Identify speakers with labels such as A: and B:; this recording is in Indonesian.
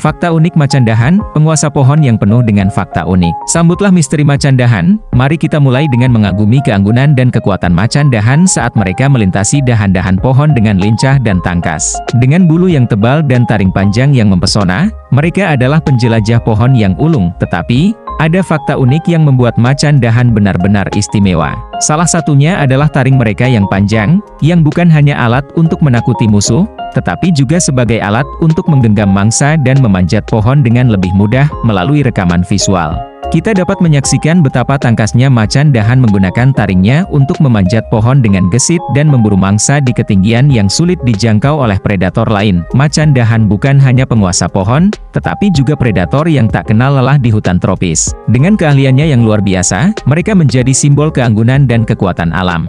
A: Fakta unik macan dahan, penguasa pohon yang penuh dengan fakta unik. Sambutlah misteri macan dahan, mari kita mulai dengan mengagumi keanggunan dan kekuatan macan dahan saat mereka melintasi dahan-dahan pohon dengan lincah dan tangkas. Dengan bulu yang tebal dan taring panjang yang mempesona, mereka adalah penjelajah pohon yang ulung, tetapi, ada fakta unik yang membuat macan dahan benar-benar istimewa. Salah satunya adalah taring mereka yang panjang, yang bukan hanya alat untuk menakuti musuh, tetapi juga sebagai alat untuk menggenggam mangsa dan memanjat pohon dengan lebih mudah melalui rekaman visual. Kita dapat menyaksikan betapa tangkasnya macan dahan menggunakan taringnya untuk memanjat pohon dengan gesit dan memburu mangsa di ketinggian yang sulit dijangkau oleh predator lain. Macan dahan bukan hanya penguasa pohon, tetapi juga predator yang tak kenal lelah di hutan tropis. Dengan keahliannya yang luar biasa, mereka menjadi simbol keanggunan dan kekuatan alam.